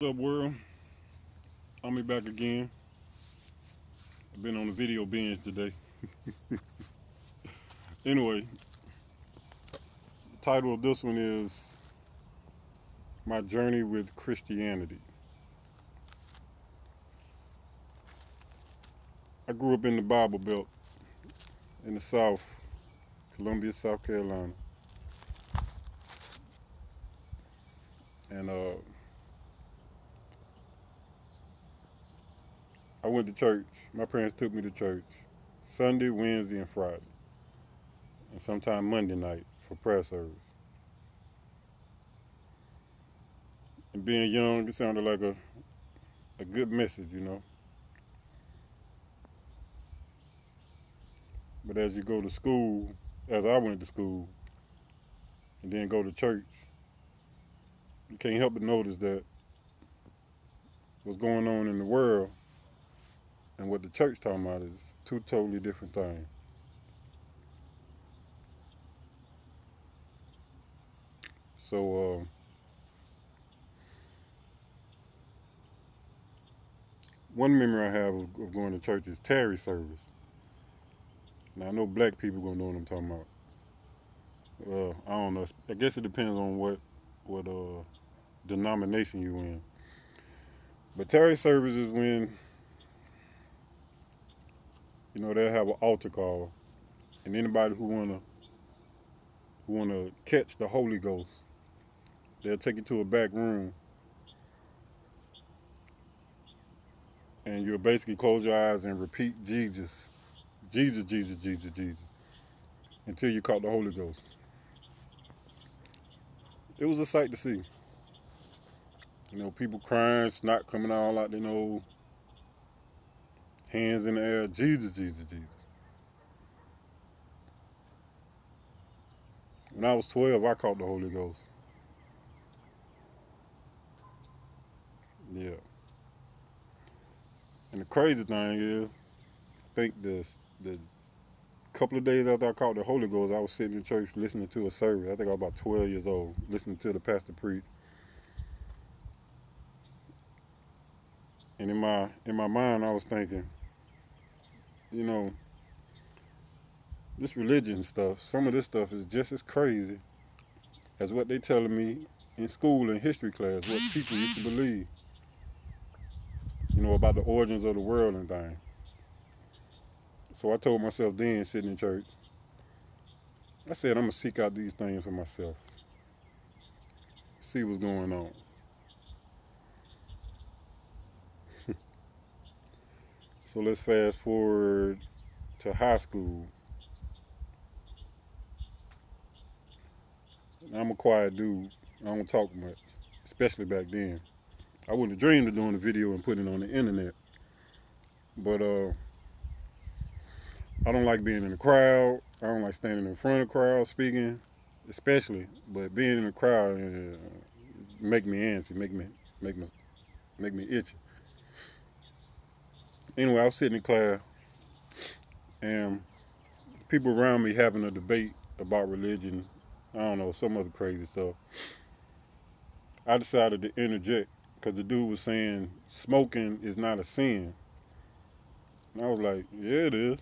What's up world? I'm be back again. I've been on a video binge today. anyway, the title of this one is My Journey with Christianity. I grew up in the Bible Belt in the South, Columbia, South Carolina. And uh went to church. My parents took me to church Sunday, Wednesday, and Friday. And sometime Monday night for prayer service. And being young, it sounded like a, a good message, you know. But as you go to school, as I went to school, and then go to church, you can't help but notice that what's going on in the world and what the church talking about is two totally different things. So, uh, one memory I have of, going to church is tarry service. Now I know black people gonna know what I'm talking about. Uh, I don't know. I guess it depends on what what uh, denomination you in. But tarry service is when you know, they'll have an altar call, and anybody who wanna who wanna catch the Holy Ghost, they'll take you to a back room, and you'll basically close your eyes and repeat Jesus, Jesus, Jesus, Jesus, Jesus, until you caught the Holy Ghost. It was a sight to see. You know, people crying, snot coming out like they nose hands in the air, Jesus, Jesus, Jesus. When I was 12, I caught the Holy Ghost. Yeah. And the crazy thing is, I think this the couple of days after I caught the Holy Ghost, I was sitting in church listening to a service. I think I was about 12 years old, listening to the pastor preach. And in my in my mind, I was thinking, you know, this religion stuff, some of this stuff is just as crazy as what they telling me in school in history class, what people used to believe. You know, about the origins of the world and things. So I told myself then, sitting in church, I said, I'm going to seek out these things for myself. See what's going on. So let's fast forward to high school. I'm a quiet dude. I don't talk much, especially back then. I wouldn't have dreamed of doing a video and putting it on the internet. But uh, I don't like being in the crowd. I don't like standing in front of the crowd speaking, especially. But being in the crowd uh, make me antsy, make me make me make me itchy anyway, I was sitting in class and people around me having a debate about religion. I don't know, some other crazy stuff. I decided to interject because the dude was saying smoking is not a sin. And I was like, yeah, it is.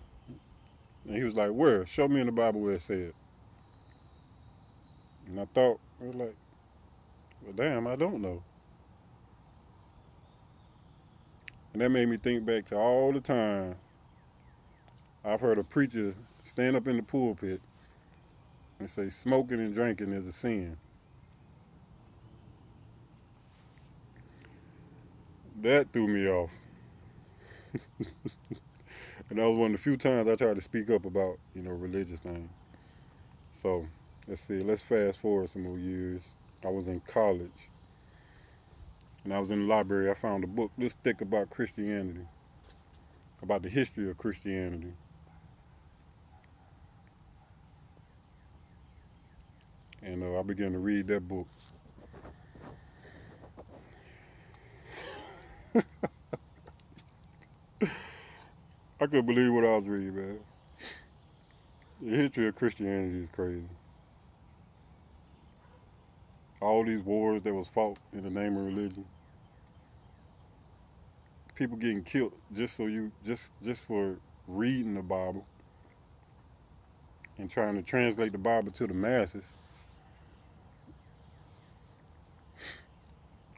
And he was like, where? Show me in the Bible where it said. And I thought, I was like, well, damn, I don't know. And that made me think back to all the time I've heard a preacher stand up in the pulpit and say smoking and drinking is a sin. That threw me off. and that was one of the few times I tried to speak up about, you know, religious things. So, let's see, let's fast forward some more years. I was in college and I was in the library, I found a book this thick about Christianity, about the history of Christianity. And uh, I began to read that book. I couldn't believe what I was reading, man. The history of Christianity is crazy. All these wars that was fought in the name of religion. people getting killed just so you just just for reading the Bible and trying to translate the Bible to the masses.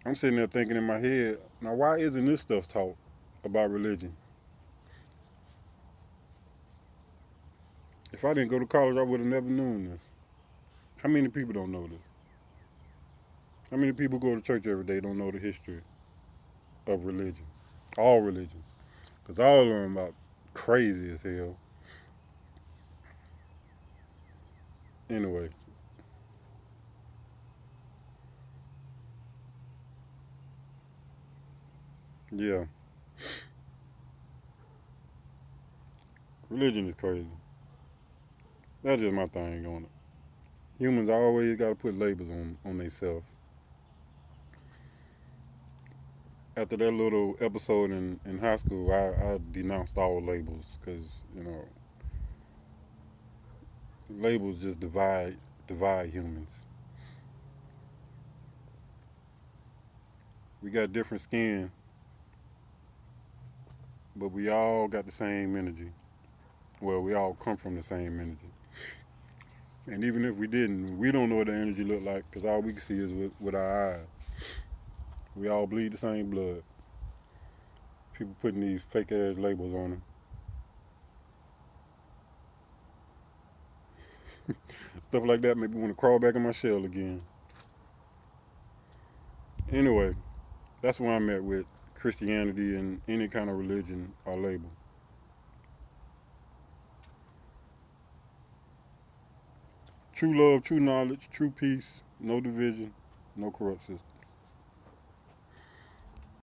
I'm sitting there thinking in my head, now why isn't this stuff taught about religion? If I didn't go to college, I would have never known this. How many people don't know this? How many people go to church every day don't know the history of religion? All religions. Because all of them are crazy as hell. Anyway. Yeah. Religion is crazy. That's just my thing on it. Humans always got to put labels on, on themselves. After that little episode in, in high school, I, I denounced all labels because, you know, labels just divide divide humans. We got different skin, but we all got the same energy. Well, we all come from the same energy. And even if we didn't, we don't know what the energy looked like because all we can see is with, with our eyes. We all bleed the same blood. People putting these fake ass labels on them. Stuff like that make me want to crawl back in my shell again. Anyway, that's where I'm at with Christianity and any kind of religion or label. True love, true knowledge, true peace, no division, no corrupt system.